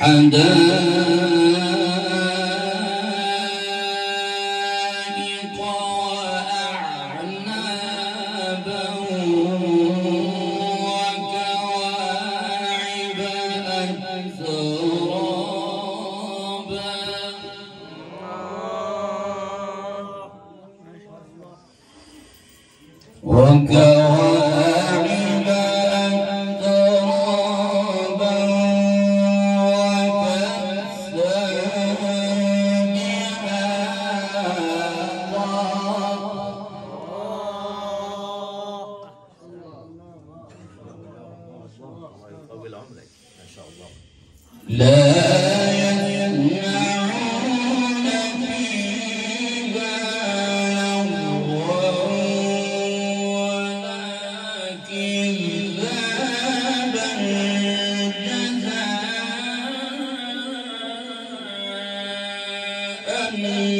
حدائق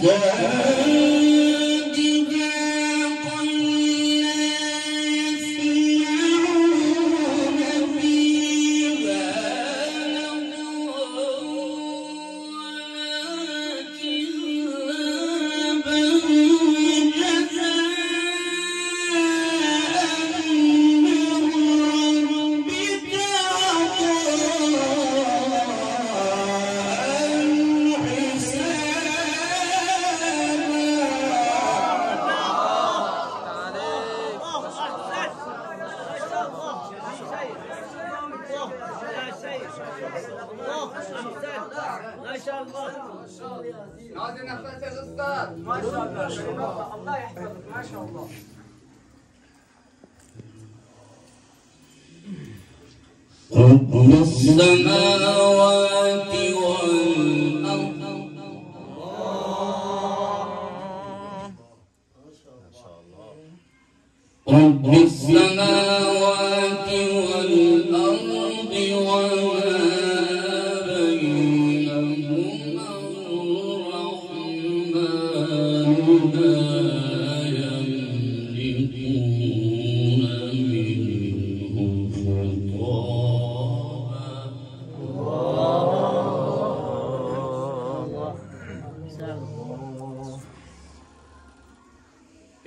Yeah. رب السماوات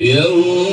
يوم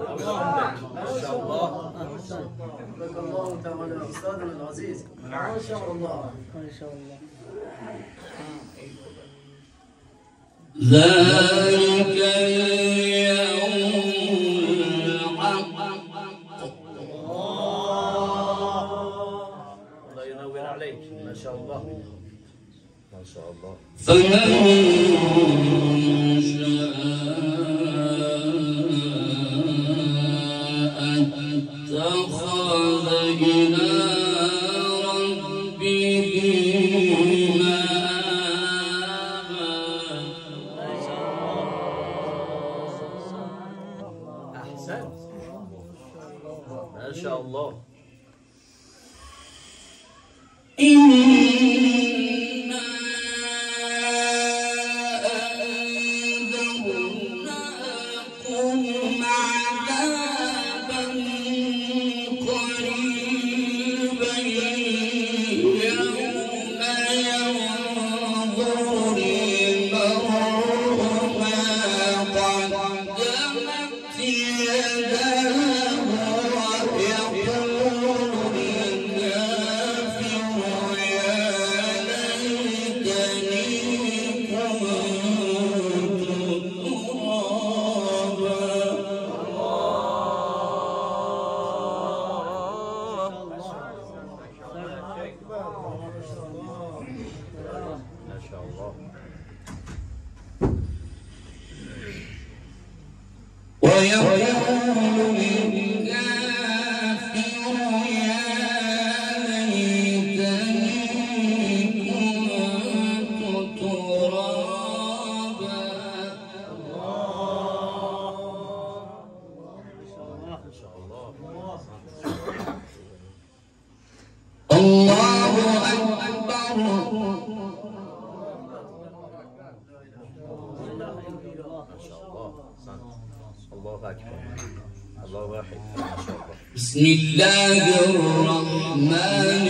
ما شاء الله بارك الله تعالى استاذنا العزيز ما شاء الله ما شاء الله ذلك اليوم الحق. الله ينور عليك. ما شاء الله ما شاء الله. فمن Sayyidina Yeah. الله احسنت الله أكبر. الله واحد. بسم الله الرحمن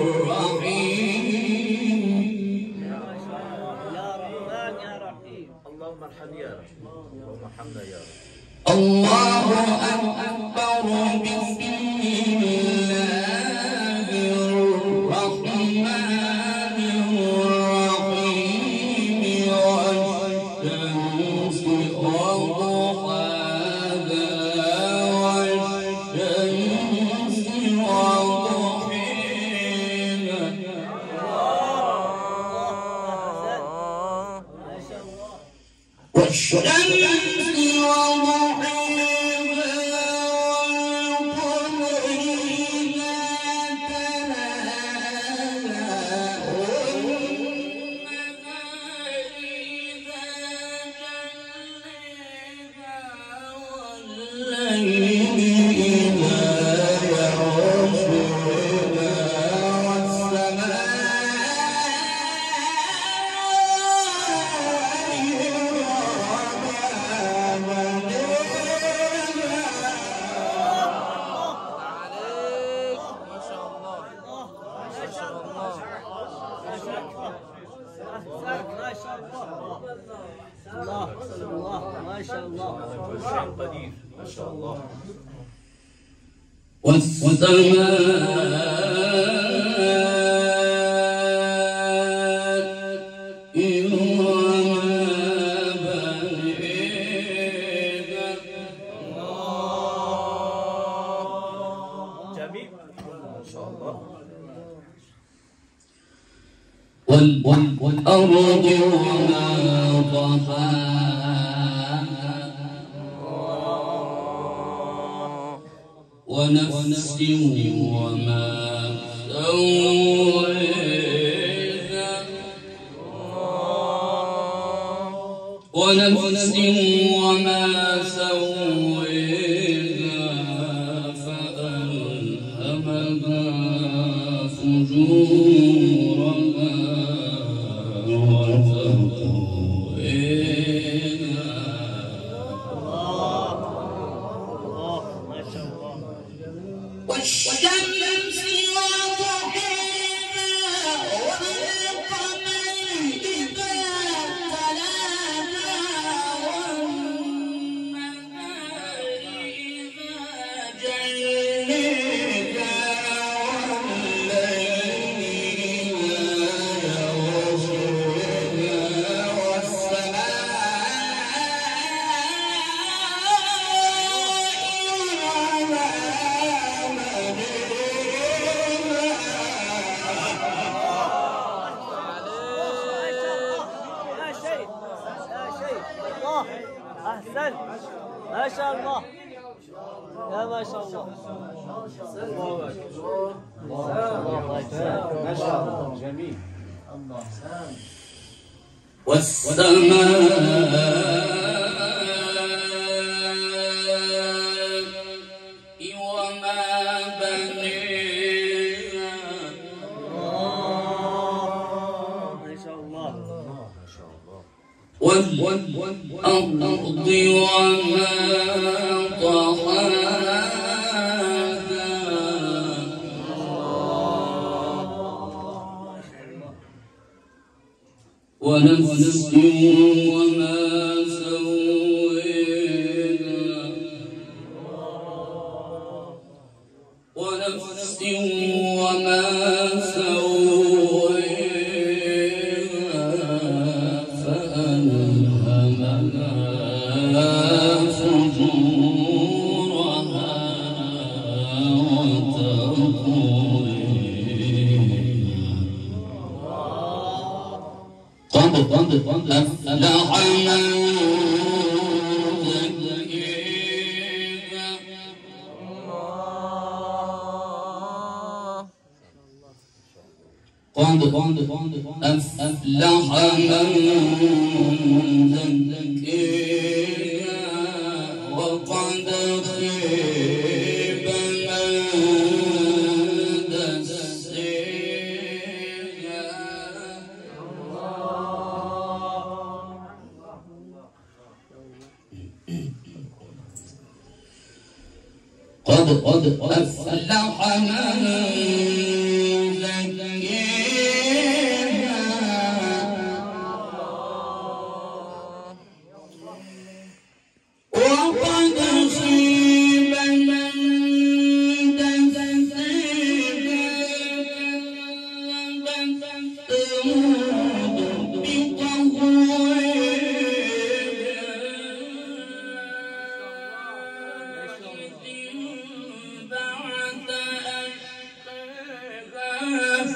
الرحيم. يا رحمن يا رحيم اللهم ارحم يا رب. اللهم ارحمنا يا رب. الله أكبر. بسم والأرض وما طحاها ونفس وما سويها ونفس وما الله جميل وما بنيها ما شاء الله والأرض وما ونفس وما سويها أفلح من أفلح من قد قد أفلح من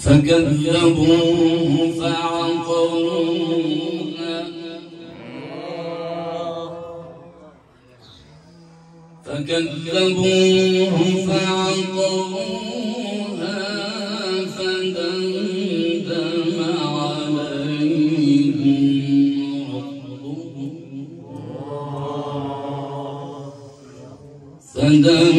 فكذبوه فعقروها فكذبوه فعقروها فدمدم عليهم ربهم. فدمدم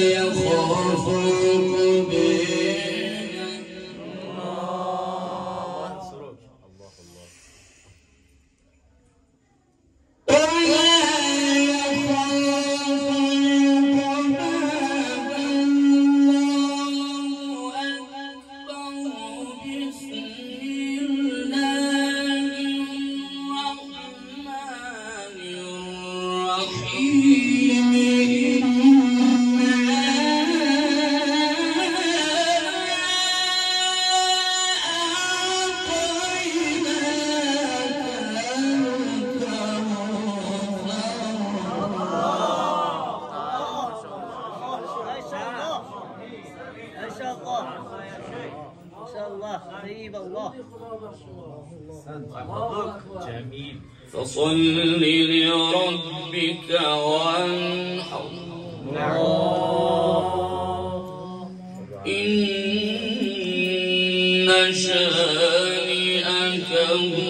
فلا فصل لربك وانحر. إن شانئك هو